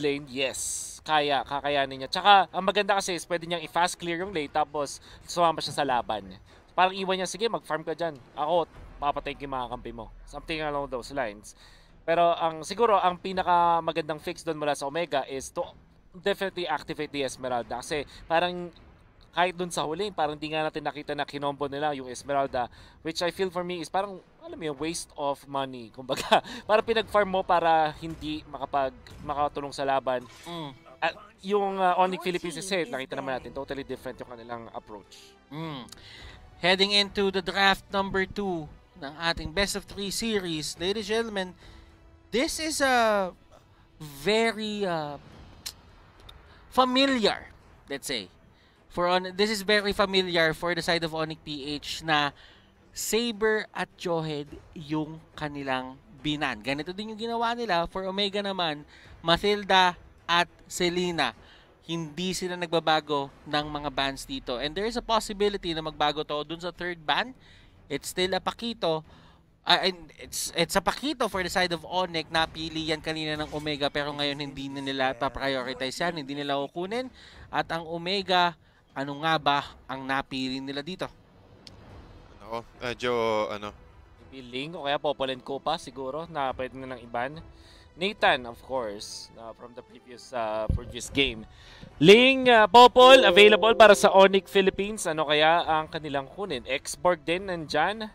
lane, yes. Kaya, kakayanin niya. Tsaka, ang maganda kasi is pwede niyang i-fast clear yung lane tapos sumama siya sa laban. Parang iwan niya, sige, mag-farm ka dyan. Ako, papatay ko mga kampi mo. Something along those lines. Pero ang siguro, ang pinaka magandang fix doon mula sa Omega is to definitely activate the Esmeralda. Kasi parang kahit dun sa huli, parang di nga natin nakita na kinombo nila yung Esmeralda. Which I feel for me is parang, alam mo yung waste of money. Kumbaga, parang pinag-farm mo para hindi makapag, makatulong sa laban. Mm. At yung uh, Onyx Philippines is it, nakita naman natin, totally different yung kanilang approach. Mm. Heading into the draft number 2 ng ating best of 3 series, ladies and gentlemen, this is a very uh, familiar, let's say. For on this is very familiar for the side of Onyx PH na Saber at Johead yung kanilang binan. Ganito din yung ginawa nila. For Omega naman, Mathilda at Selena. Hindi sila nagbabago ng mga bans dito. And there is a possibility na magbago to dun sa third ban. It's still a Pakito. Uh, and it's it's a Pakito for the side of Onyx. Napili yan kanina ng Omega pero ngayon hindi na nila pa-prioritize yan. Hindi nila kukunin. At ang Omega, ano nga ba ang napili nila dito? Ako, medyo ano, Maybe Ling o kaya Popol and Copa siguro na pwede na ng iban. Nathan, of course, uh, from the previous uh, previous game. Ling, uh, Popol, available para sa Onyx Philippines. Ano kaya ang kanilang kunin? Xborg din nandyan.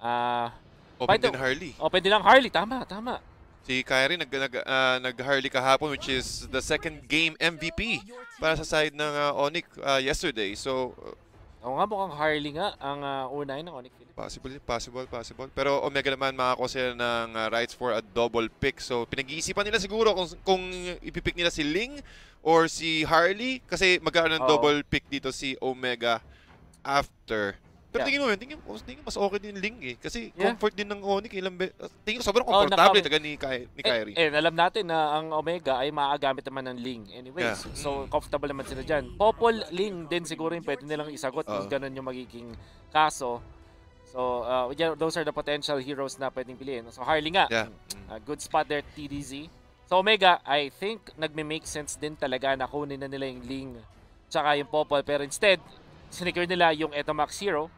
Uh, open din Harley. o, pwede lang Harley. Tama, tama. Si Kyrie nag, nag, ah, nag-Harley kahapon which is the second game MVP para sa side ng uh, Onyx ah, yesterday. So, uh, Oo nga, mukhang Harley nga ang uh, unahin ng Onyx Philippines. possible, possible, possible. Pero Omega naman makakuha sila ng ah, rights for a double pick. So, pinag-iisipan nila siguro kung, kung ipipick nila si Ling or si Harley kasi magkaroon ng Oo. double pick dito si Omega after. Yeah. Pero tingin mo yun, tingin, mo- tingin mas okay din Ling eh. Kasi Yeah. comfort din ng Onyx. Ilang be- tingin ko sobrang Oh, komportable nakaka- taga ni, Ky- ni Kyrie. Eh, eh, alam natin na ang Omega ay maagamit naman ng Ling. Anyways, Yeah. so comfortable naman sila dyan. Popol, Ling din siguro yung pwede nilang isagot kung Oo. ganun yung magiging kaso. So, uh, yeah, those are the potential heroes na pwedeng piliin. So, Harley nga, Yeah. Uh, good spot there, TDZ. So, Omega, I think nagme-make sense din talaga na kunin na nila yung Ling tsaka yung Popol. Pero instead, sinecure nila yung Etomax Hero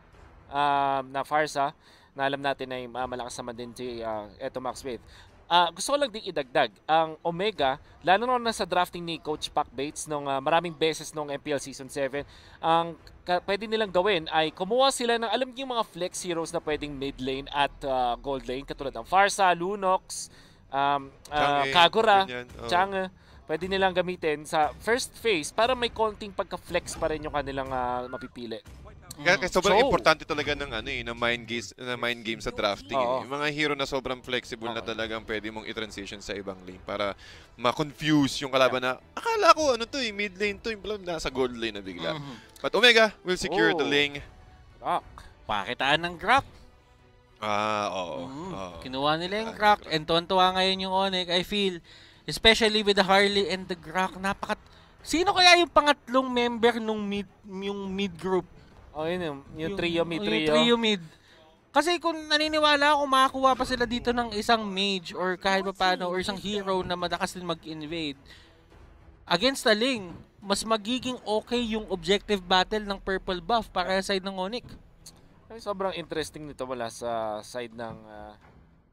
um, na Farsa na alam natin na uh, malakas naman din si uh, Etomax with. Ah, gusto ko lang din idagdag, ang Omega, lalo na sa drafting ni Coach Pac Bates nung ah, maraming beses nung MPL Season 7, ang ka- pwede nilang gawin ay kumuha sila ng, alam niyo mga flex heroes na pwedeng mid lane at ah, gold lane, katulad ng Farsa, Lunox, um, ah, Chang'e, Kagura, ganyan, oo. Chang'e, pwede nilang gamitin sa first phase para may konting pagka-flex pa rin yung kanilang ah, mapipili. Kaya, kaya sobrang So- importante talaga ng ano eh, ng mind games, ng mind game sa drafting. Oo. Eh. Yung mga hero na sobrang flexible na Oo. talagang pwede mong i-transition sa ibang lane para ma-confuse yung kalaban na akala ko ano to eh, mid lane to, yung pala nasa gold lane na bigla. Mhm. But Omega will secure Oh. the lane. Rock. Pakitaan ng Grok. Ah, oo. Mm, oo. Kinuha nila yung Ah, Grok and tuwan-tuwa ngayon yung Onyx. I feel, especially with the Harley and the Grok, napakat... Sino kaya yung pangatlong member nung mid, yung mid group? Oh, yun yung, yung, trio, may yung trio. trio mid. Kasi kung naniniwala ako, makakuha pa sila dito ng isang mage or kahit pa paano, or isang hero na madakas din mag-invade. Against the Ling, mas magiging okay yung objective battle ng purple buff para sa side ng Onyx. Ay, sobrang interesting nito mula sa side ng uh,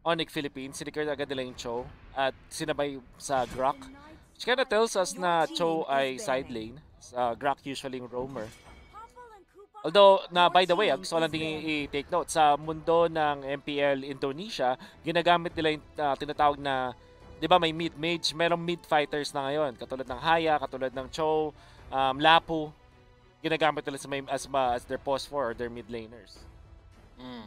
Onyx Philippines. Sinikard agad nila yung Cho at sinabay sa Grok. Which kinda tells us na Cho ay side lane. Uh, Grok usually yung roamer. Although, na by the way, ah, gusto ko lang din i- i-take note, sa mundo ng MPL Indonesia, ginagamit nila yung ah, tinatawag na, di ba may mid mage, merong mid fighters na ngayon, katulad ng Haya, katulad ng Cho, um, Lapu, ginagamit nila sa may, as, ma- as their post for or their mid laners. Mm.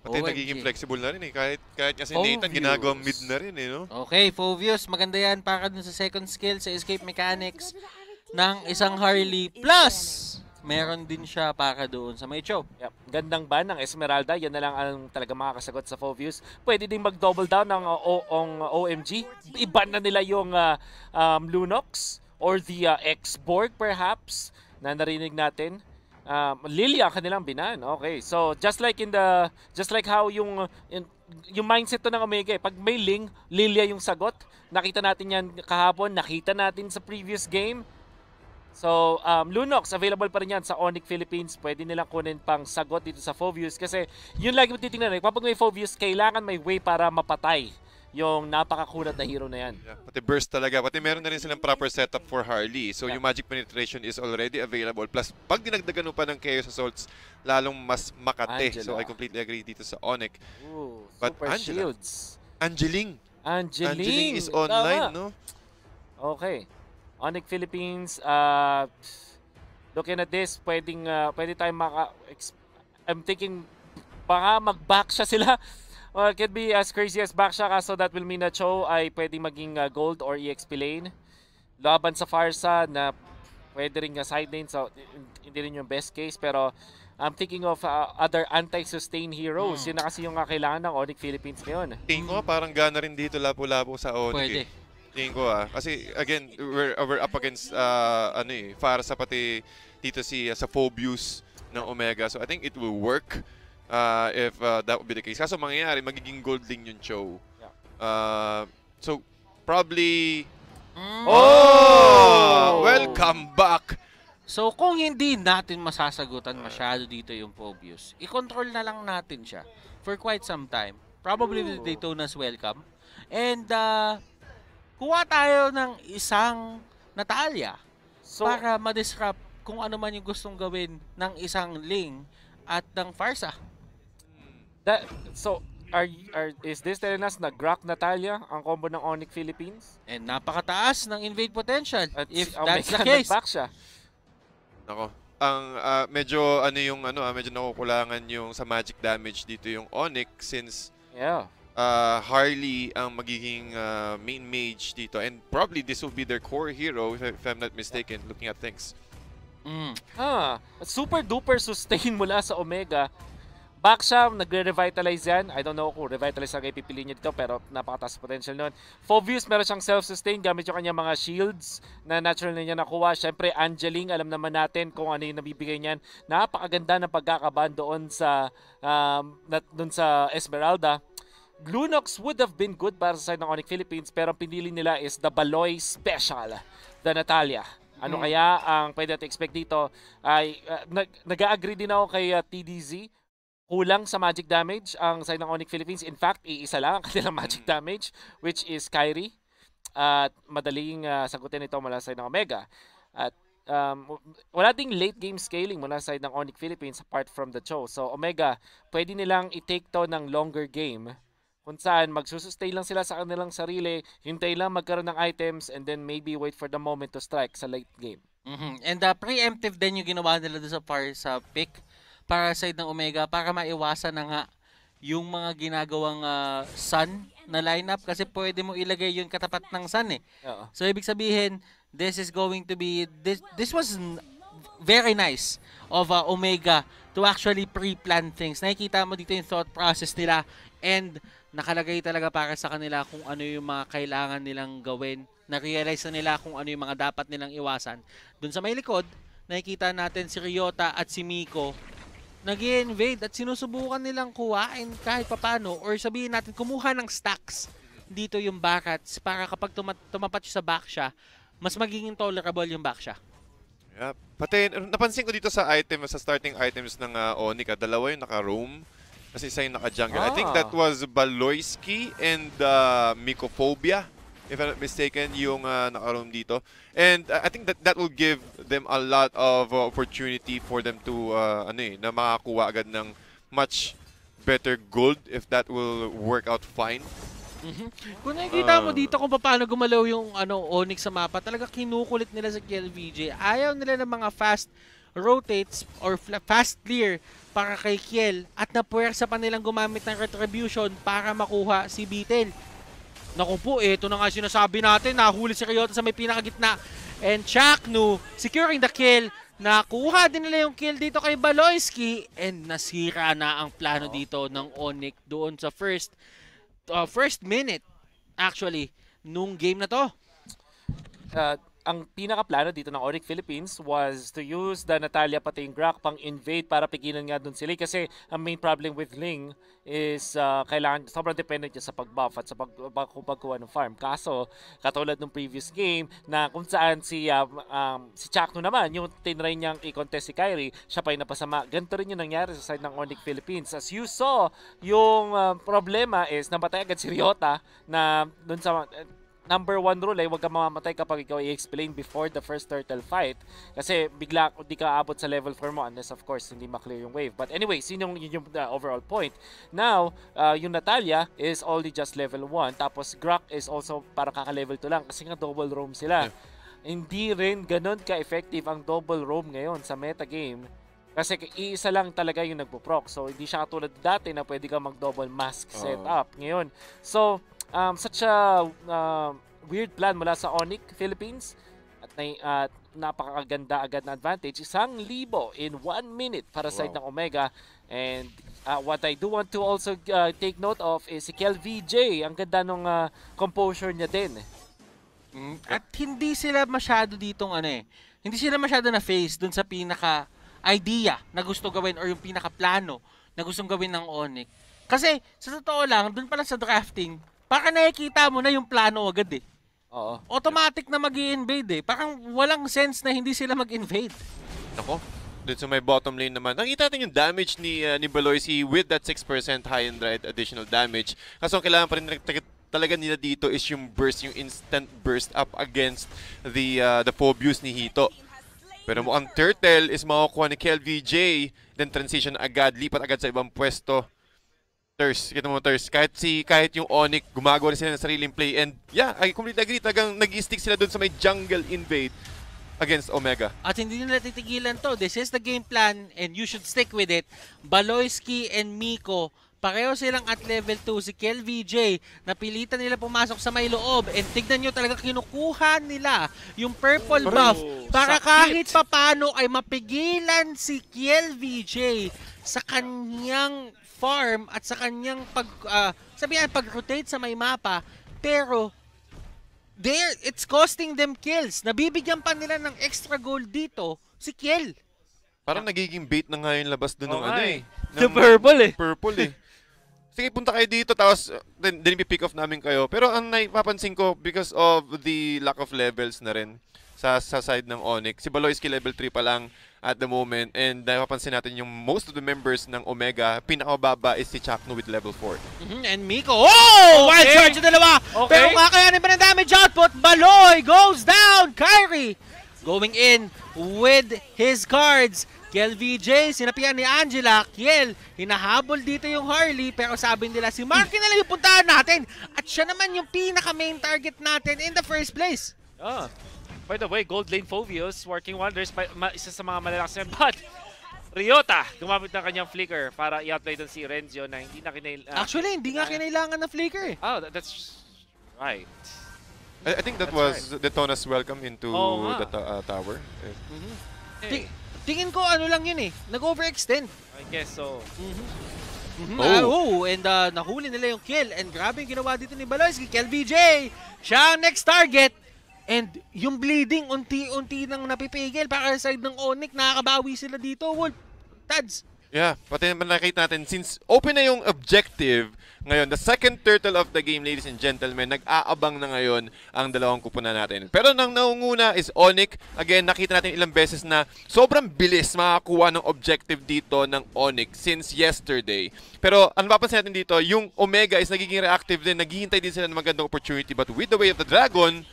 Pati OMG. nagiging flexible na rin eh. Kahit, kahit kasi Obvious. Nathan ginagawang mid na rin eh, no? Okay, Fovius, maganda yan para dun sa second skill sa escape mechanics ng isang Harley. Plus, meron din siya para doon sa may show. Yep. Gandang ban ng Esmeralda. Yan na lang ang talaga makakasagot sa Fovius. Pwede din mag-double down ng uh, o- ong OMG. Iban na nila yung uh, um, Lunox or the uh, X-Borg perhaps na narinig natin. Um, Lilia ang kanilang binan. Okay. So just like in the just like how yung in, yung mindset to ng Omega, eh. pag may Ling, Lilia yung sagot. Nakita natin yan kahapon, nakita natin sa previous game. So, um, Lunox, available pa rin yan sa Onyx Philippines. Pwede nilang kunin pang sagot dito sa Fovius kasi yun lagi mo titingnan. Eh. Kapag may Fovius, kailangan may way para mapatay yung napakakulat na hero na yan. Yeah, pati burst talaga. Pati meron na rin silang proper setup for Harley. So Yeah. yung magic penetration is already available. Plus, pag dinagdagan mo pa ng Chaos Assaults, lalong mas makate. Angela. So I completely agree dito sa Onyx. Ooh, But super Angela. shields. Angeling. Angeline. Angeling is online, Tama. no? Okay. Onyx Philippines, uh, looking at this, pwedeng, uh, pwede tayo maka... I'm thinking, baka mag-back siya sila. Or it could be as crazy as back siya, kaso that will mean na Cho ay pwedeng maging uh, gold or EXP lane. Laban sa Farsa na pwede rin nga side lane, so hindi rin yung best case. Pero I'm thinking of uh, other anti-sustain heroes. Yun na kasi yung kailangan ng Onyx Philippines ngayon. Tingin ko parang gana rin dito labo-labo sa Onyx. Pwede. eh. Tingin ko ah. Kasi again, we're, we're up against uh, ano eh, Farsa pati dito si uh, sa Phobius ng Omega. So I think it will work uh, if uh, that would be the case. Kaso mangyayari, magiging gold link yung show. Yeah. Uh, so probably Mm. Oh! Welcome back! So kung hindi natin masasagutan masyado dito yung Phobius, i-control na lang natin siya for quite some time. Probably the Ooh. Daytona's welcome. And uh, kuha tayo ng isang Natalia So, para ma-disrupt kung ano man yung gustong gawin ng isang Ling at ng Farsa. That, so, are, are is this telling us na Grak Natalia ang combo ng Onyx Philippines? And napakataas ng invade potential At if si that's the Omega case. siya. Nako. Ang ah, medyo ano yung ano ah, medyo nakukulangan yung sa magic damage dito yung Onyx since Yeah. Uh, Harley ang magiging uh, main mage dito and probably this will be their core hero if, if I'm not mistaken looking at things. Mm. Ah, super duper sustain mula sa Omega. Back siya, nagre-revitalize yan. I don't know kung revitalize ang ipipili niya dito pero napakataas potential nun. Phobius, meron siyang self-sustain gamit yung kanyang mga shields na natural na niya nakuha. Siyempre, Angeling, alam naman natin kung ano yung nabibigay niyan. Napakaganda ng pagkakaban doon sa, um, na, doon sa Esmeralda. Glunox would have been good para sa side ng Onyx Philippines pero ang pinili nila is the Baloy Special, the Natalia. Ano Mm. kaya ang pwede natin expect dito? Ay, uh, nag, nag-agree din ako kay uh, TDZ. Kulang sa magic damage ang side ng Onyx Philippines. In fact, iisa lang ang kanilang magic damage which is Kyrie. At madaling uh, sagutin ito mula sa side ng Omega. At um, wala ding late game scaling mula sa side ng Onyx Philippines apart from the Cho. So Omega, pwede nilang i-take to ng longer game kung saan magsusustain lang sila sa kanilang sarili, hintay lang magkaroon ng items, and then maybe wait for the moment to strike sa late game. Mhm. And uh, preemptive din yung ginawa nila doon sa par sa pick para side ng Omega para maiwasan na nga yung mga ginagawang uh, Sun na lineup kasi pwede mo ilagay yung katapat ng Sun eh. Oo. So ibig sabihin, this is going to be this this was very nice of uh, Omega to actually pre-plan things. Nakikita mo dito yung thought process nila and nakalagay talaga para sa kanila kung ano yung mga kailangan nilang gawin. Na-realize na nila kung ano yung mga dapat nilang iwasan. Doon sa may likod, nakikita natin si Ryota at si Miko nag invade at sinusubukan nilang kuhain kahit papano or sabihin natin kumuha ng stacks dito yung Bakats para kapag tuma- tumapat sa back siya, mas magiging tolerable yung back siya. Yeah. Pati napansin ko dito sa item sa starting items ng uh, Onyx, ah, dalawa yung naka-roam. Kasi isa yung naka-jungle. I think Ah. that was Baloyski and uh, Mycophobia. If I'm not mistaken, yung uh, naka-roam dito. And uh, I think that that will give them a lot of uh, opportunity for them to uh, ano eh, na makakuha agad ng much better gold if that will work out fine. Kung nakikita mo Ah. dito kung paano gumalaw yung ano Onyx sa mapa, talaga kinukulit nila sa KLVJ. Ayaw nila ng mga fast rotates or fast clear para kay Kiel at napuwersa pa nilang gumamit ng retribution para makuha si Beetle. Naku po, ito na nga sinasabi natin, nahuli si Ryota sa may pinakagitna. And Chaknu securing the kill. Nakuha din nila yung kill dito kay Baloyski and nasira na ang plano dito ng Onyx doon sa first uh, first minute actually nung game na to. Uh, ang pinaka-plano dito ng Oric Philippines was to use the Natalia pati yung Grak pang invade para pigilan nga dun sila. Kasi ang main problem with Ling is uh, kailangan, sobrang dependent niya sa pag-buff at sa pag, pag, pagkuha ng farm. Kaso, katulad ng previous game na kung saan si, um, um, si Chakno naman, yung tinry niyang i-contest si Kyrie, siya pa yung napasama. Ganito rin yung nangyari sa side ng Onyx Philippines. As you saw, yung uh, problema is namatay agad si Ryota na dun sa number one rule ay huwag ka mamamatay kapag ikaw i-explain before the first turtle fight. Kasi bigla di ka abot sa level 4 mo unless of course hindi ma-clear yung wave. But anyway, yun yung, yun yung uh, overall point. Now, uh, yung Natalia is only just level 1. Tapos Grak is also para kaka-level 2 lang kasi nga double roam sila. Hindi rin ganun ka-effective ang double roam ngayon sa metagame. Kasi iisa lang talaga yung nagpo-proc. So, hindi siya katulad dati na pwede ka mag-double mask setup ngayon. So, um, such a uh, weird plan mula sa Onyx Philippines at na, uh, napakaganda agad na advantage. Isang libo in one minute para sa side ng Omega. And uh, what I do want to also uh, take note of is si Kel VJ. Ang ganda nung uh, composure niya din. Mm, At hindi sila masyado ditong ano eh. Hindi sila masyado na face dun sa pinaka idea na gusto gawin or yung pinaka plano na gustong gawin ng Onyx. Kasi sa totoo lang, dun pa lang sa drafting, baka nakikita mo na yung plano agad eh. Oo. Automatic na mag invade eh. Parang walang sense na hindi sila mag-invade. Nako. Dun sa may bottom lane naman. Nakita natin yung damage ni uh, ni Baloisi with that 6% high and right additional damage. Kaso ang kailangan pa rin talaga nila dito is yung burst, yung instant burst up against the uh, the Phobius ni Hito. Pero mukhang Turtle is makukuha ni KLVJ. Then transition agad, lipat agad sa ibang pwesto. Thurs, kita mo Thurs, kahit si kahit yung Onyx gumagawa sila ng sariling play and yeah, I completely agree talagang nag-stick sila doon sa may jungle invade against Omega. At hindi nila titigilan to. This is the game plan and you should stick with it. Baloyski and Miko, pareho silang at level 2. Si Kel VJ, napilitan nila pumasok sa may loob. And tignan nyo talaga kinukuha nila yung purple buff para sakit. kahit papano ay mapigilan si Kiel VJ sa kanyang farm at sa kanyang pag ah, sabihan pag-rotate sa may mapa pero there it's costing them kills. Nabibigyan pa nila ng extra gold dito si Kiel. Parang nagiging bait na nga yung labas doon ng Oo ano eh. The ng purple eh. Purple eh. Sige, punta kayo dito tapos uh, din, din pick off namin kayo. Pero ang naipapansin ko because of the lack of levels na rin sa sa side ng Onyx. Si Baloyski level 3 pa lang at the moment and napapansin natin yung most of the members ng Omega, pinakamababa is si Chakno with level 4. Mhm, And Miko, oh! Wild Okay. charge yung dalawa! Okay. Pero kakayanin ba ng damage output? Baloy goes down! Kyrie going in with his cards. Kiel VJ, sinapian ni Angela. Kiel, hinahabol dito yung Harley pero sabi nila si Marky na lang yung puntahan natin. At siya naman yung pinaka main target natin in the first place. Ah. By the way, Gold Lane Phobius working wonders. Isa sa mga malalakas yan. But, Ryota, gumamit ng kanyang flicker para i-outplay doon si Renzio na hindi na kinail... ah, Actually, hindi nga kinailangan na flicker eh. oh, that- that's right. I, I think that That's was Detona's welcome into nga. the ta- uh, tower. Eh, Ti- tingin ko ano lang yun eh. Nag-overextend. I guess so. Mhm. Oh. Ah, oh, and uh, nahuli nila yung kill. And grabe yung ginawa dito ni Baloyski. Kel VJ, siya ang next target. And yung bleeding, unti-unti nang napipigil. Para sa side ng Onyx, nakakabawi sila dito. Wolf, Tads. Yeah, pati naman nakita natin, since open na yung objective ngayon, the second turtle of the game, ladies and gentlemen, nag-aabang na ngayon ang dalawang kupunan natin. Pero nang naunguna is Onyx. Again, nakita natin ilang beses na sobrang bilis makakuha ng objective dito ng Onyx since yesterday. Pero ang mapapansin natin dito, yung Omega is nagiging reactive din, naghihintay din sila ng magandang opportunity. But with the way of the dragon,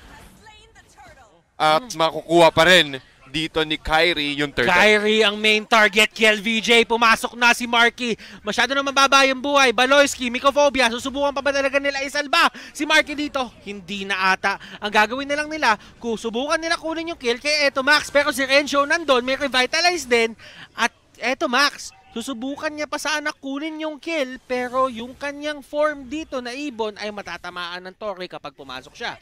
at makukuha pa rin dito ni Kyrie yung turtle. Kyrie ang main target. Kiel VJ, pumasok na si Marky. Masyado na mababa yung buhay. Baloyski, Mikophobia, susubukan pa ba talaga nila isalba? Si Marky dito, hindi na ata. Ang gagawin na lang nila, kung subukan nila kunin yung kill kay Eto Max. Pero si Renzo nandun, may revitalize din. At Eto Max, susubukan niya pa sana kunin yung kill. Pero yung kanyang form dito na ibon ay matatamaan ng Torre kapag pumasok siya.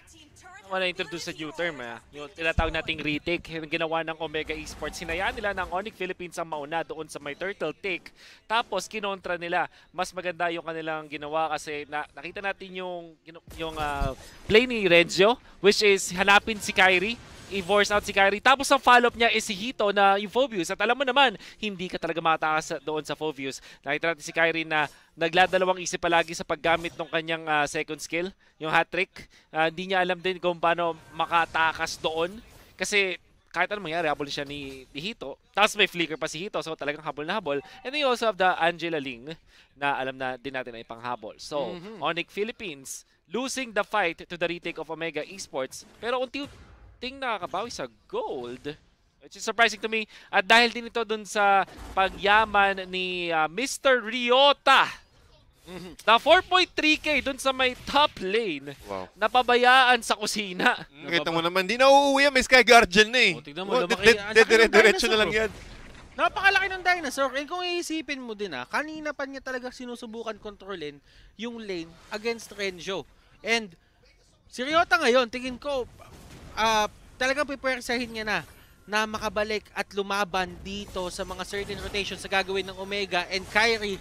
Ako na introduce sa new term, ah. yung tinatawag nating retake, yung ginawa ng Omega Esports. Sinayaan nila ng Onyx Philippines ang mauna doon sa may turtle take. Tapos kinontra nila. Mas maganda yung kanilang ginawa kasi na, nakita natin yung yung, ah, play ni Renzio which is hanapin si Kyrie i-force out si Kyrie. Tapos ang follow-up niya is si Hito na yung Phobius. At alam mo naman, hindi ka talaga matakas doon sa Phobius. Nakita natin si Kyrie na nagladalawang isip palagi sa paggamit ng kanyang ah, second skill, yung hat-trick. Ah, hindi niya alam din kung paano makatakas doon. Kasi kahit anong mangyari, habol siya ni, ni Hito. Tapos may flicker pa si Hito, so talagang habol na habol. And then you also have the Angela Ling na alam na din natin ay panghabol. So, Mhm. Onyx Philippines losing the fight to the retake of Omega Esports. Pero unti-unting nakakabawi sa gold. Which is surprising to me. At dahil din ito dun sa pagyaman ni ah, Mr. Ryota na 4.3k dun sa may top lane Wow. napabayaan sa kusina. Mm, Kita mo naman, di na uuwi yan. May Sky Guardian na eh. Oh, tignan mo, Oh, dire-diretso na lang yan. Napakalaki ng dinosaur. And kung iisipin mo din ah, kanina pa niya talaga sinusubukan kontrolin yung lane against Renjo. And si Ryota ngayon, tingin ko, ah talagang pipwersahin niya na na makabalik at lumaban dito sa mga certain rotations sa gagawin ng Omega and Kyrie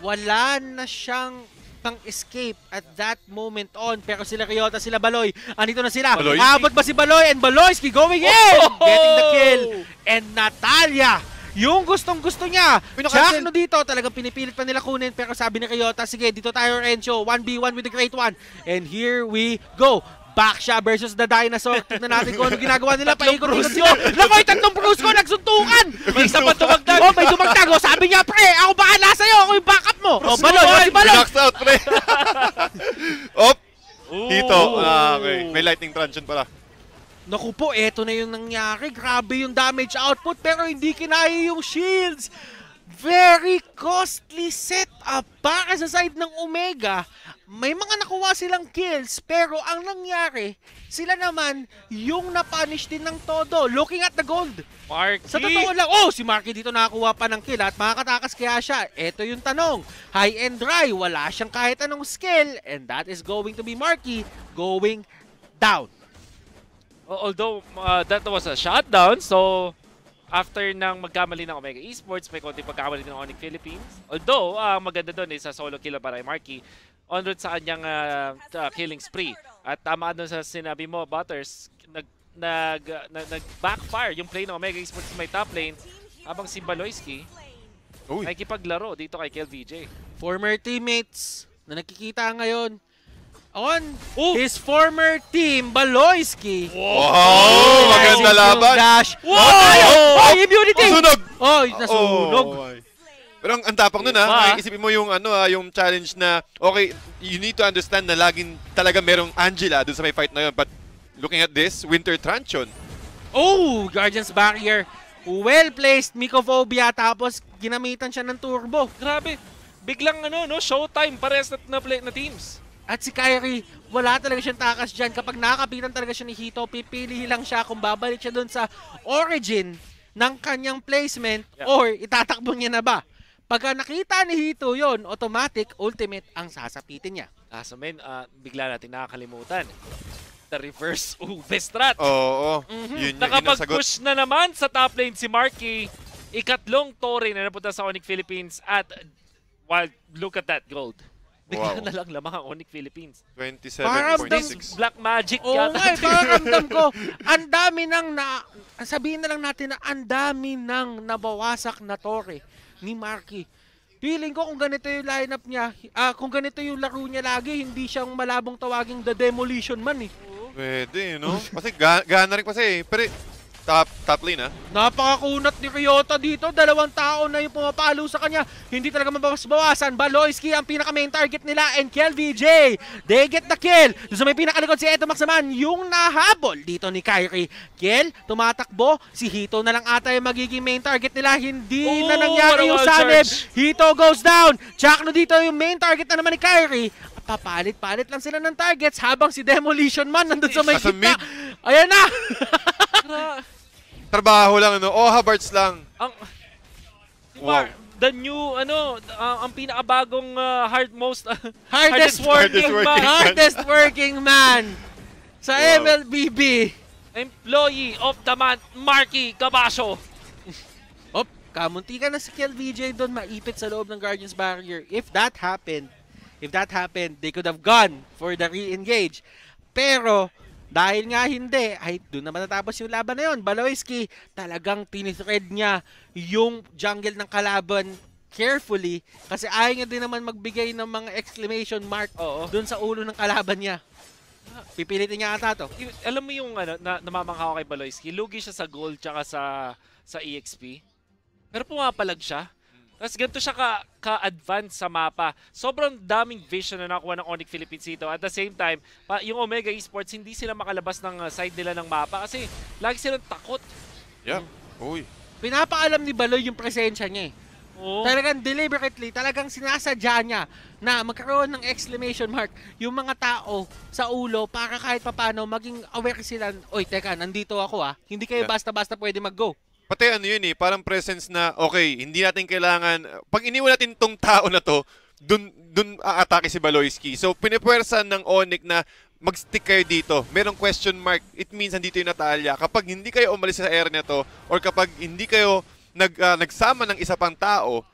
wala na siyang pang escape at that moment on. Pero sila Ryota sila Baloy. Andito na sila. Baloy? abot ba si Baloy? And Baloyski going in! Oh! getting the kill. And Natalia yung gustong gusto niya. Jack no dito talagang pinipilit pa nila kunin. Pero sabi ni Ryota sige dito tayo Rencho 1v1 with the great one. And here we go Back siya versus the dinosaur. Tignan natin kung ano ginagawa nila. Paikot-ikot. Naku, yung tatlong Brusco nagsuntukan! May isa pa tumagdag. Oh, may dumagdag. Oh, sabi niya, pre, ako bahala sa'yo. Ako yung backup mo. Oh, balon. Oh, si balon. Knocks out, pre. Op! Hito. Ah, okay. May lightning truncheon pala. Naku po, eto na yung nangyari. Grabe yung damage output pero hindi kinaya yung shields. Very costly setup para sa side ng Omega. May mga nakuha silang kills pero ang nangyari, sila naman yung napunish din ng todo. Looking at the gold. Marky. Sa totoo lang, oh, si Marky dito nakakuha pa ng kill at makakatakas kaya siya. Ito yung tanong. High and dry, wala siyang kahit anong skill and that is going to be Marky going down. Although uh, that was a shutdown, so after ng magkamali ng Omega Esports, may konting pagkamali ng Onyx Philippines. Although, ang maganda doon is sa solo kill para kay Marky, on route sa kanyang uh, uh, killing spree. At tama doon sa sinabi mo, Butters, nag, nag, nag, nag backfire yung play ng Omega Esports sa may top lane habang si Baloyski Uy. ay kipaglaro dito kay KLVJ. Former teammates na nakikita ngayon on Oh! his former team, Baloyski. Wow! Maganda laban. Dash. Wow! Oh, oh, immunity! Oh, sunog! Oh, nasunog. Oh. Pero ang, ang tapang nun ha, isipin mo yung ano ah, yung challenge na okay, you need to understand na laging talaga merong Angela dun sa may fight na yun. But looking at this, Winter Truncheon. Oh, Guardian's Barrier. Well-placed, Mycophobia, tapos ginamitan siya ng turbo. Grabe, biglang ano, no, showtime pares na, na, play, na teams. At si Kyrie, wala talaga siyang takas dyan. Kapag nakapitan talaga siya ni Hito, pipili lang siya kung babalik siya dun sa origin ng kanyang placement Yeah. or itatakbo niya na ba. Pagka nakita ni Hito yon automatic, ultimate ang sasapitin niya. Kaso men, ah, bigla natin nakakalimutan. The reverse Ube strat. Oo, Mhm. yun yung. Nakapag-push na naman sa top lane si Marky. Ikatlong tore na napunta sa Onyx Philippines at while look at that gold. Bigla Wow. na lang lamang ang Onyx Philippines. Parang This 27.6. black magic Oo yata. nga, eh, parang ramdam ko, ang dami nang na, sabihin na lang natin na ang dami nang nabawasak na tore ni Marky. Feeling ko kung ganito yung lineup niya, ah, kung ganito yung laro niya lagi, hindi siyang malabong tawaging the demolition man eh. Pwede, no? Kasi ga gana rin kasi eh. Pero top, top lane ah. Napakakunat ni Ryota dito. Dalawang tao na yung pumapalo sa kanya. Hindi talaga mabawas-bawasan. Baloyski ang pinaka-main target nila and Kel VJ. They get the kill. Doon sa may pinakalikod si Eto Max naman, yung nahabol dito ni Kyrie. Kel, tumatakbo. Si Hito na lang ata yung magiging main target nila. Hindi Oh, na nangyari yung Sanib. Hito goes down. Chakno dito yung main target na naman ni Kyrie. Papalit-palit lang sila ng targets habang si Demolition Man nandun sa may gitna. mid. Ayan na! Trabaho lang, ano? Oha Barts lang. ang Wow. the new ano ah, ang pinakabagong ah, hard most Hardest working Hardest working man, man. hardest working man sa Wow. MLBB. employee of the month Marky Cabasio. Op, kamunti ka na si Kel VJ doon maipit sa loob ng Guardians Barrier. If that happened, if that happened, they could have gone for the re-engage. Pero, Dahil nga hindi, ay doon naman natapos yung laban na yun. Baloyski talagang tinithread niya yung jungle ng kalaban carefully kasi ayaw niya din naman magbigay ng mga exclamation mark Oo. doon sa ulo ng kalaban niya. Pipilitin niya ata to. Y- alam mo yung ano, na, namamangha ko kay Baloyski, lugi siya sa gold tsaka sa sa EXP. Pero pumapalag siya. Tapos ganito siya ka, ka-advance sa mapa. Sobrang daming vision na nakuha ng Onyx Philippines dito. At the same time, pa, yung Omega Esports, hindi sila makalabas ng uh, side nila ng mapa kasi lagi silang takot. Yeah. Uy. Pinapaalam ni Baloy yung presensya niya eh. Oo. Talagang deliberately, talagang sinasadya niya na magkaroon ng exclamation mark yung mga tao sa ulo para kahit papano maging aware sila, oy teka, nandito ako ah. Hindi kayo Yeah. basta-basta pwede mag-go. Pati ano yun eh, parang presence na, okay, hindi natin kailangan, pag iniwan natin tong tao na to, dun, dun aatake si Baloyski. So, pinipwersa ng Onyx na mag-stick kayo dito. Merong question mark. It means nandito yung Natalia. Kapag hindi kayo umalis sa area na to, or kapag hindi kayo nag, ah, nagsama ng isa pang tao,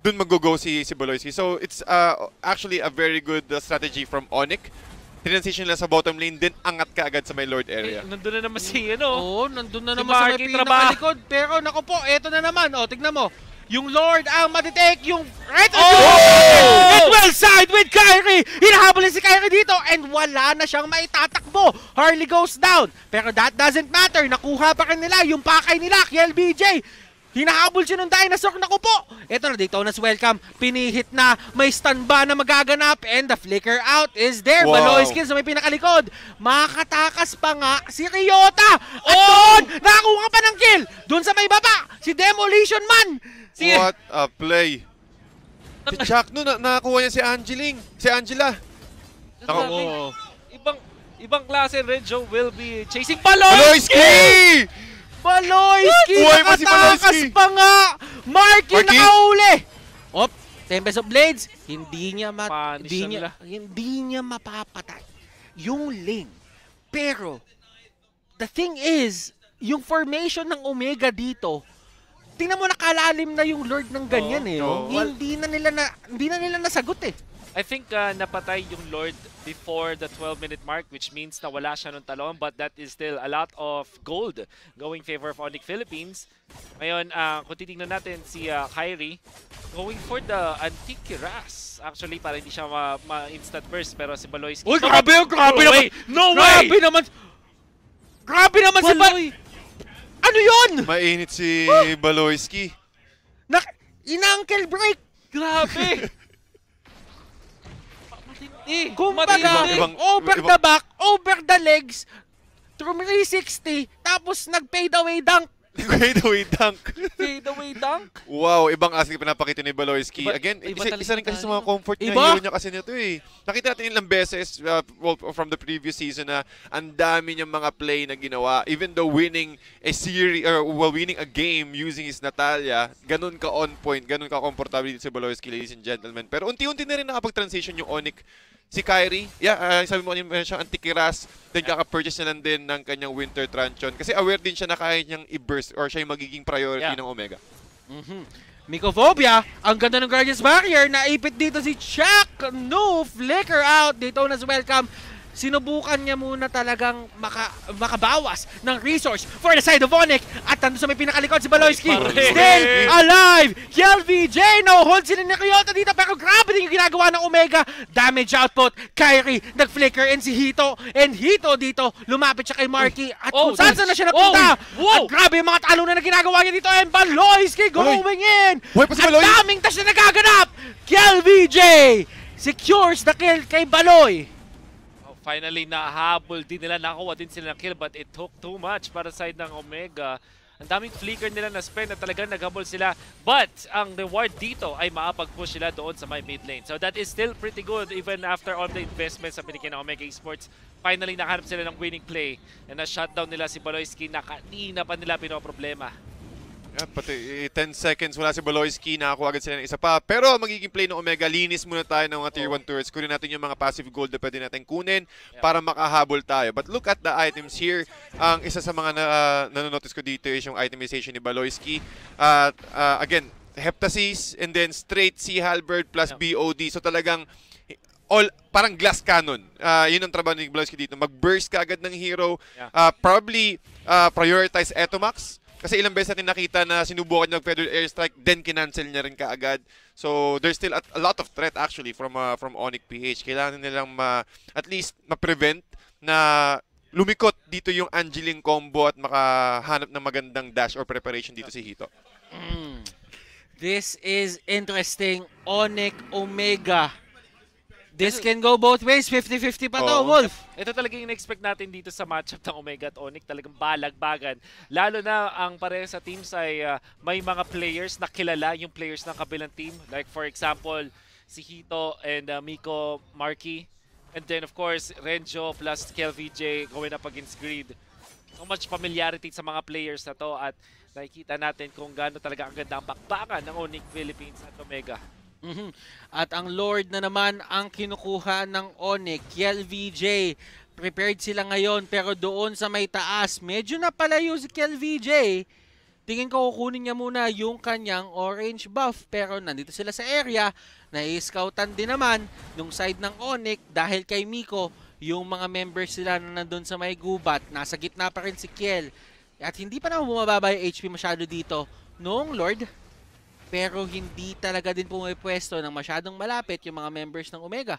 dun mag-go si, si Baloyski. So, it's uh, actually a very good uh, strategy from Onyx. Transition lang sa bottom lane, then angat ka agad sa may Lord area. Eh, nandun na naman si ano. Oo, nandun na Si naman sa may Marky pinakalikod. Pero naku po, eto na naman. O, tignan mo. Yung Lord ang matitake, yung right Oh! And well side with Kyrie! Hinahabol si Kyrie dito and wala na siyang maitatakbo. Harley goes down. Pero that doesn't matter. Nakuha pa rin nila yung pakay nila, Kiel BJ. Hinahabol siya ng dinosaur na po. Ito na, Daytona's welcome. Pinihit na, may stun ba na magaganap and the flicker out is there. Wow. Baloy skills sa may pinakalikod. Makatakas pa nga si Ryota. At doon, nakakuha pa ng kill. Doon sa may baba, si Demolition Man. Si What a play! Si Chuck no, na nakakuha niya si Angeling. Si Angela. Ako. Grabe. Ibang ibang klase Red Joe will be chasing Baloy! Baloyski! Baloyski! Buhay pa si nakatakas Baloyski! pa nga! Marky, Marky? nakauli! Op, Tempest of Blades, hindi niya ma hindi niya, hindi niya mapapatay yung lane. Pero, the thing is, yung formation ng Omega dito, tingnan mo nakalalim na yung Lord ng ganyan Oo, eh. oh. oo. Hindi na nila na hindi na nila nasagot eh. I think uh, napatay yung Lord before the 12-minute mark which means na wala siya nung talon but that is still a lot of gold going favor of Onyx Philippines. Ngayon, uh, kung titingnan natin si uh, Kyrie going for the Antikiras. Actually, para hindi siya ma- ma-instant burst pero si Baloyski... Uy, grabe yun! Grabe no naman! way! No Grabe way! naman! Grabe naman si Bal... Baloy! Ano yun? Mainit si Baloyski. Nak in-ankle break! Grabe! Matindi! Kumbaga! Ibang- over ibang- the back, over the legs, through 360, tapos nag-fade away dunk. Great away dunk. Fade away dunk! wow, ibang asking pinapakita ni Baloyski. Iba- Again, iba isa, isa rin kasi sa mga comfort niya. Iba? Hero niya kasi nito eh. Nakita natin ilang beses uh, well, from the previous season na ang dami niyang mga play na ginawa. Even though winning a series or well, winning a game using his Natalia, ganun ka on point, ganun ka komportable dito si Baloyski, ladies and gentlemen. Pero unti-unti na rin nakapag-transition yung Onyx Si Kyrie, yeah, uh, sabi mo kanina siyang antikiras, then kaka-purchase na lang din ng kanyang Winter Truncheon. Kasi aware din siya na kaya niyang i-burst or siya yung magiging priority Yeah. ng Omega. Mhm. Mycophobia, ang ganda ng Guardians Barrier, naipit dito si Chuck, no, flicker out, Daytona's welcome. Sinubukan niya muna talagang maka, makabawas ng resource for the side of Onyx at nandun sa may pinakalikod si Baloyski. Still alive! Kiel VJ no hold sila ni Ryota dito pero grabe din yung ginagawa ng Omega. Damage output. Kyrie nag-flicker and si Hito. And Hito dito lumapit siya kay Marky. At Oh, kung saan saan na siya napunta. Oh, at grabe yung mga talo na ginagawa niya dito. And Baloyski going in. Pa si at daming touch na nagaganap. Kiel VJ secures the kill kay Baloy. Oh, finally, nahabol din nila. Nakuha din sila ng kill but it took too much para side ng Omega. Ang daming flicker nila na spend na talagang naghabol sila. But ang reward dito ay makapag-push sila doon sa my mid lane. So that is still pretty good even after all the investments sa binigyan ng Omega Esports. Finally, nakahanap sila ng winning play and na-shutdown nila si Baloyski na kanina pa nila pinoproblema. Yeah, pati eh, 10 seconds wala si Baloyski, nakakuha agad sila ng isa pa. Pero magiging play ng Omega, linis muna tayo ng mga tier Oh. 1 turrets. Kunin natin yung mga passive gold na pwede natin kunin para makahabol tayo. But look at the items here. Ang isa sa mga na, uh, nanonotice ko dito is yung itemization ni Baloyski. At uh, again, Heptasis and then straight Sea Halberd plus. BOD. So talagang all parang glass cannon. Ah, yun ang trabaho ni Blonsky dito. Mag-burst ka agad ng hero. Yeah. Ah, probably ah, prioritize Etomax. Kasi ilang beses natin nakita na sinubukan niya mag-feather airstrike, then kinancel niya rin kaagad. So there's still a, lot of threat actually from uh, from Onyx PH. Kailangan nilang ma, at least ma-prevent na lumikot dito yung Angeling combo at makahanap ng magandang dash or preparation dito si Hito. Mm. This is interesting. Onyx Omega. This can go both ways. 50-50 pa to, Oo. Wolf. Ito talaga yung expect natin dito sa matchup ng Omega at Onyx. Talagang balagbagan. Lalo na ang pareho sa teams ay ah, may mga players na kilala yung players ng kabilang team. Like for example, si Hito and ah, Miko Markey. And then of course, Renjo plus KLVJ going up against Greed. So much familiarity sa mga players na to at nakikita natin kung gaano talaga ang ganda ang bakbakan ng Onyx Philippines at Omega. Mhm. At ang Lord na naman ang kinukuha ng Onyx, Kiel VJ. Prepared sila ngayon pero doon sa may taas, medyo napalayo si Kiel VJ. Tingin ko kukunin niya muna yung kanyang orange buff pero nandito sila sa area. Nai-scoutan din naman nung side ng Onyx dahil kay Miko yung mga members sila na nandun sa may gubat. Nasa gitna pa rin si Kiel. At hindi pa naman bumababa yung HP masyado dito noong Lord pero hindi talaga din pumipwesto ng masyadong malapit yung mga members ng Omega.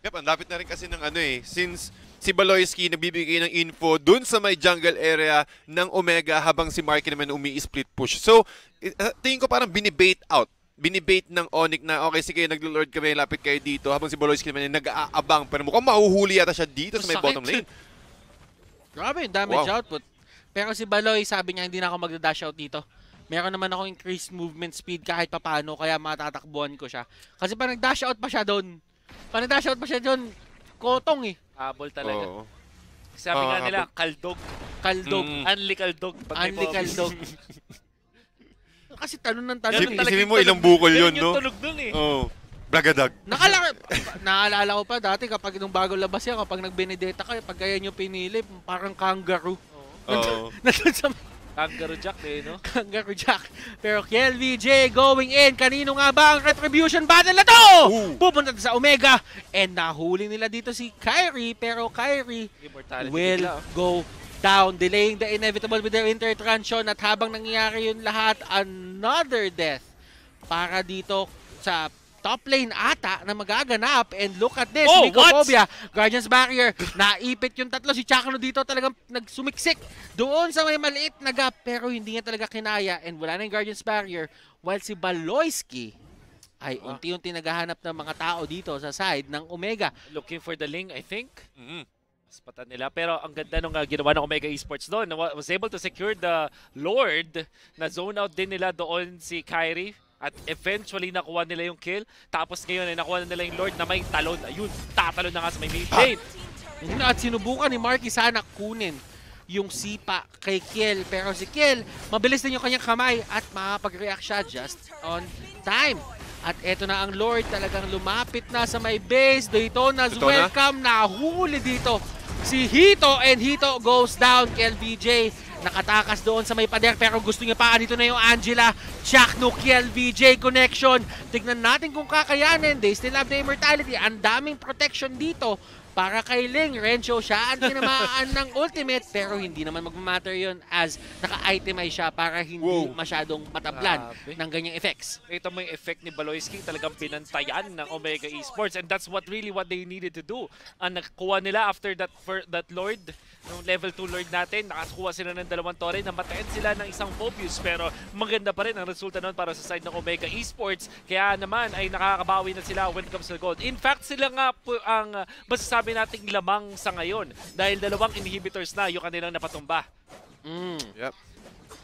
Yep, ang lapit na rin kasi ng ano eh. Since si Baloyski nagbibigay ng info dun sa may jungle area ng Omega habang si Marky naman umi-split push. So, i- uh, tingin ko parang binibait out. Binibait ng Onyx na okay sige naglo-lord kami lapit kayo dito habang si Baloyski naman nag-aabang pero mukhang mahuhuli yata siya dito sa may bottom lane. Grabe yung damage Wow. output. Pero si Baloy sabi niya hindi na ako magda-dash out dito. Meron naman ako increased movement speed kahit papano kaya matatakbuhan ko siya. Kasi pag nag-dash out pa siya doon, pag nag-dash out pa siya doon, kotong eh. Habol talaga. Oo. Sabi Oo, nga nila, habol. kaldog. Kaldog. Mm. Unli kaldog. Pag may Unli kaldog. Kasi talon ng talon. Isip- eh. talaga isipin yung mo, ilang tunog. bukol Ganun yun, yung no? tunog dun eh. Oh, Bragadag. Nakala naalala ko pa dati kapag nung bago labas yan, kapag nag-Benedetta ka, pag kaya nyo pinili, parang kangaroo. Oo. Nandun sa Kangaroo Jack eh, no? Kangaroo Jack. Pero Kiel VJ going in. Kanino nga ba ang retribution battle na to? Ooh. Pupunta sa Omega. And nahuli nila dito si Kyrie. Pero Kyrie Immortality will bigla, oh. go down. Delaying the inevitable with their intertransion. At habang nangyayari yun lahat, another death para dito sa top lane ata na magaganap. And look at this, Oh, Mycophobia, Guardian's Barrier, naipit yung tatlo. Si Chakano dito talagang nagsumiksik doon sa may maliit na gap. Pero hindi niya talaga kinaya and wala na yung Guardian's Barrier. While si Baloyski ay Ah. unti-unti naghahanap ng mga tao dito sa side ng Omega. Looking for the link, I think. Mhm. Mas patan nila. Pero ang ganda nung uh, ginawa ng Omega Esports doon. Was able to secure the Lord. Na zone out din nila doon si Kyrie. At eventually nakuha nila yung kill. Tapos ngayon ay nakuha na nila yung Lord na may talon. Ayun, tatalon na nga sa may mid lane. Yun na, At sinubukan ni Marky sana kunin yung sipa kay Kiel. Pero si Kiel, mabilis din yung kanyang kamay at makapag-react siya just on time. At eto na ang Lord, talagang lumapit na sa may base. Daytona's Ito na? welcome, nahuli dito si Hito and Hito goes down kay LVJ. Nakatakas doon sa may pader pero gusto niya pa. Dito na yung Angela. Chakno Kiel VJ connection. Tignan natin kung kakayanin. They still have the immortality. Ang daming protection dito para kay Ling. Rencho siya ang tinamaan ng ultimate pero hindi naman magmamatter yun as naka-itemize siya para hindi Wow. masyadong matablan Grabe. ng ganyang effects. Kita mo yung effect ni Baloyski, talagang pinantayan ng Omega Esports and that's what really what they needed to do. Ang nakuha nila after that for that Lord, yung level 2 Lord natin, nakakuha sila ng dalawang torre, namatayan sila ng isang Phobius pero maganda pa rin ang resulta nun para sa side ng Omega Esports. Kaya naman ay nakakabawi na sila when it comes to gold. In fact, sila nga po ang masasabi nating lamang sa ngayon dahil dalawang inhibitors na yung kanilang napatumba. Mm. Yep.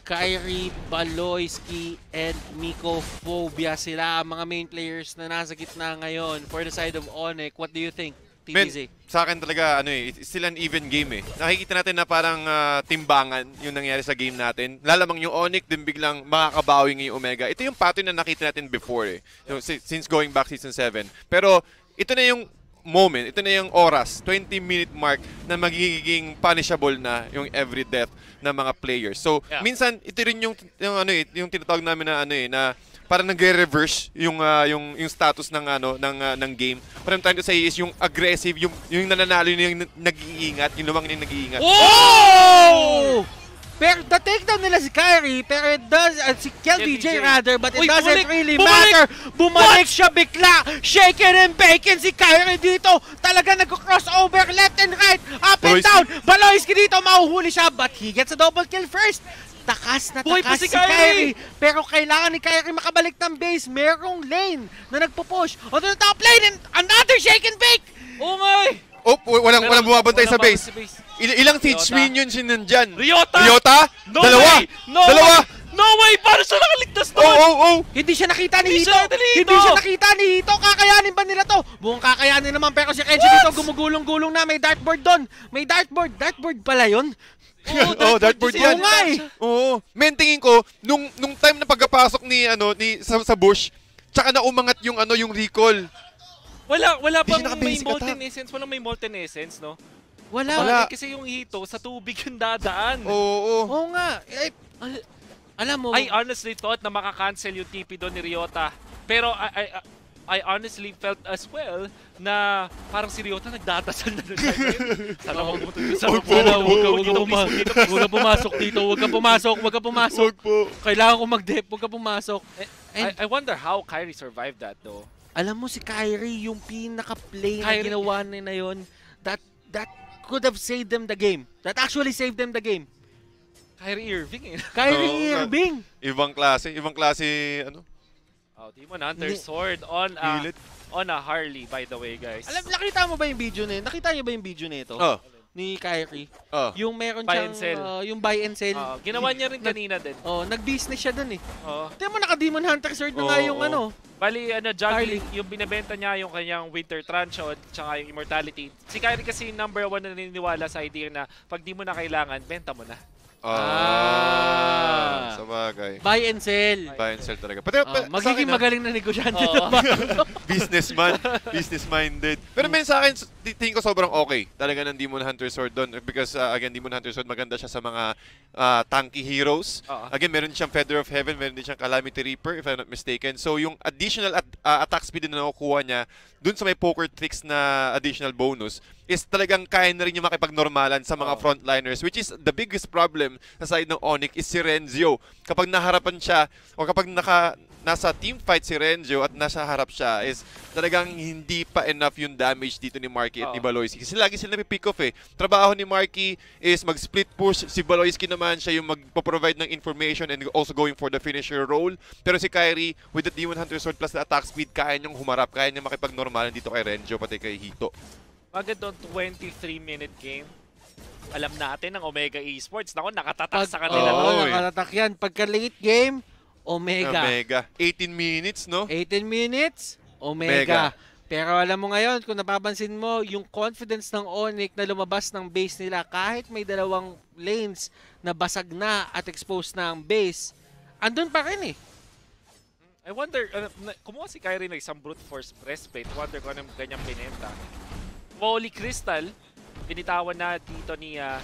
Kyrie, Baloyski, and Miko Phobia sila ang mga main players na nasa gitna ngayon for the side of Onyx. What do you think, Men, TBZ? sa akin talaga, ano eh, it's still an even game eh. Nakikita natin na parang ah, timbangan yung nangyari sa game natin. Lalamang yung Onyx, din biglang makakabawi ngayong Omega. Ito yung pattern na nakita natin before eh. So, si- since going back season 7. Pero, ito na yung moment, ito na yung oras, 20-minute mark na magiging punishable na yung every death ng mga players. So, Yeah. minsan ito rin yung yung ano eh, yung tinatawag namin na ano eh na parang nagre-reverse yung ah, yung yung status ng ano ng ah, ng game. What I'm trying to say is yung aggressive, yung yung nananalo yung nag-iingat, yung lumang yung nag-iingat. Oh! Pero the takedown nila si Kyrie, pero it does, uh, si KLDJ. Rather, but it Uy, doesn't bumalik! really Bumalik! matter. Bumalik siya bigla. Shaken and bacon si Kyrie dito. Talaga nag-crossover left and right, up and Baloyski. down. Baloyski dito, mahuhuli siya, but he gets a double kill first. Takas na si takas si Kyrie! Pero kailangan ni Kyrie makabalik ng base. Merong lane na nagpo-push. Onto the top lane and another shake and bake. Oh my! Oh, walang walang bumabantay sa Walang base. bumabantay sa base. Il- ilang siege minions yun nandyan? Ryota! Ryota? No Dalawa! way! No Dalawa! way! No way! Paano siya nakaligtas Oh, doon? oh, oh! Hindi siya nakita ni Hindi Hito. siya nakita ni Hito. Hindi siya nakita ni Hito. Kakayanin ba nila to? Buong kakayanin naman pero si Kenji dito gumugulong-gulong na. May dartboard doon. May dartboard. Dartboard pala yun. Oh, dartboard yan. Oo nga eh. Oo. Men, tingin ko, nung, nung time na pagkapasok ni, ano, ni, sa, sa bush, tsaka na umangat yung, ano, yung recall. Wala, wala siya may molten attack. essence. Walang may molten essence, no? Wala. Wala. Eh, Kasi yung hito, sa tubig yung dadaan. Oo. oo. Oo nga. Eh, al- alam mo. I honestly thought na makakancel yung TP doon ni Ryota. Pero I, I, I honestly felt as well na parang si Ryota nagdadasal na doon. Sana wag mo ito. Sana Huwag po, Sana, huwag huwag ka, po, huwag ka dito, pumasok dito, dito. Huwag ka pumasok dito. Huwag ka pumasok. Huwag ka pumasok. Huwag po. Kailangan ko mag-dep. Huwag ka pumasok. And I, I wonder how Kyrie survived that though. alam mo si Kyrie, yung pinaka-play na ginawa niya na yun, that, that could have saved them the game. That actually saved them the game. Kyrie Irving eh. Kyrie nga. Irving. Ibang klase. Ibang klase, ano? Oh, Demon Hunter Ni- sword on a, on a Harley by the way guys. Alam, nakita mo ba yung video na yun? Nakita niyo ba yung video nito? Oh. Ni Kyrie? Oh. Yung meron Buy siyang, and sell. uh, yung buy and sell. Oh, ginawa niya rin kanina din. Oh, nag-business siya dun eh. Oh. Tingnan mo naka-Demon Hunter sword na Oo, nga yung oo. ano. Bali, ano, juggling, yung binibenta niya yung kanyang Winter Truncheon, tsaka yung Immortality. Si Kyrie kasi number one na naniniwala sa idea na pag di mo na kailangan, benta mo na. Ah. Sa bagay. Buy and sell. Buy and sell talaga. Pati, Ah, pa- magiging akin, ah, magaling na negosyante Oo. to ba? businessman, business-minded. Pero men sa akin, tingin ko sobrang okay. Talaga ng Demon Hunter Sword doon. Because uh, again, Demon Hunter Sword maganda siya sa mga uh, tanky heroes. Oo. Again, meron siyang Feather of Heaven, meron din siyang Calamity Reaper, if I'm not mistaken. So yung additional at, uh, attack speed na nakukuha niya, dun sa may poker tricks na additional bonus, is talagang kaya na rin yung makipagnormalan sa mga Oo. frontliners, which is the biggest problem sa side ng Onyx is si Renzo. Kapag naharapan siya, o kapag naka, nasa team fight si Renzo at nasa harap siya, is talagang hindi pa enough yung damage dito ni Marky at ni Oo. Baloyski. Kasi lagi sila napipick off eh. Trabaho ni Marky is mag-split push. Si Baloyski naman siya yung magpo-provide ng information and also going for the finisher role. Pero si Kyrie, with the Demon Hunter Sword plus the attack speed, kaya niyang humarap. Kaya niyang makipagnormalan dito kay Renzo pati kay Hito. Magandang 23-minute game. Alam natin ng Omega Esports. Nako, nakatatak Pag, sa kanila. Oo, no? Eh. nakatatak yan. Pagka late game, Omega. Omega. 18 minutes, no? 18 minutes, Omega. Omega. Pero alam mo ngayon, kung napapansin mo, yung confidence ng Onyx na lumabas ng base nila, kahit may dalawang lanes na basag na at exposed na ang base, andun pa rin eh. I wonder, uh, kumuha si Kyrie ng isang brute force breastplate. Wonder kung anong ganyang pinenta. Holy Crystal, binitawan na dito ni ah,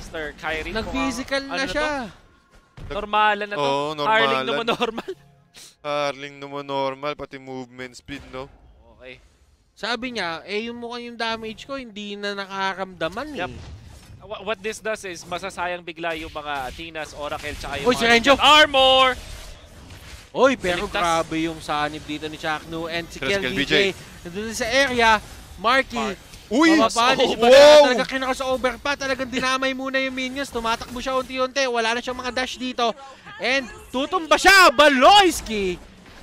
Mr. Kyrie. Nag-physical na ano siya. To? Normalan na to. Oo, Harling normalan. naman normal. Harling naman normal, pati movement speed, no? Okay. Sabi niya, eh yung mukhang yung damage ko, hindi na nakakamdaman eh. Yep. Wha- What this does is masasayang bigla yung mga Athenas, Oracle, tsaka yung Uy, si Renjo! Armor! Oy, pero Ligtas. grabe yung sanib dito ni Chakno and si Kel VJ. Nandun sa area, Marky. Mark. Uy! Mababali si wow! Banana talaga kinaka sa over pa. Talagang dinamay muna yung minions. Tumatakbo siya unti-unti. Wala na siyang mga dash dito. And tutumba siya. Baloyski!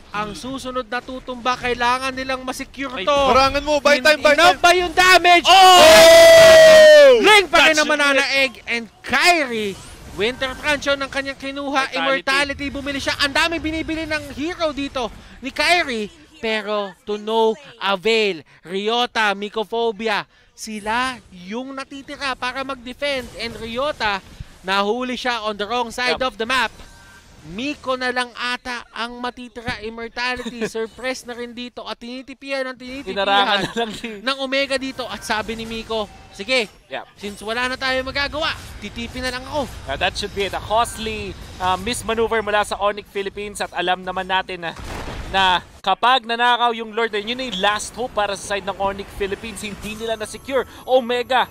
Ang susunod na tutumba, kailangan nilang masecure to. Barangan mo, buy time, buy Enough time! ba yung damage? Oh! Link pa rin naman na egg and Kyrie. Winter Truncheon ng kanyang kinuha. Immortality. Immortality. Bumili siya. Ang dami binibili ng hero dito ni Kyrie. Pero to no avail. Ryota, Mycophobia. Sila yung natitira para mag-defend. And Ryota, nahuli siya on the wrong side Yup. of the map. Miko na lang ata ang matitira. Immortality, surprise na rin dito at tinitipian ng tinitipian ng Omega dito at sabi ni Miko, sige, Yeah. since wala na tayo magagawa, titipin na lang ako. Uh, that should be it. A costly uh, mismaneuver mula sa Onyx Philippines at alam naman natin na na kapag nanakaw yung Lord, yun yung last hope para sa side ng Onyx Philippines. Hindi nila na-secure. Omega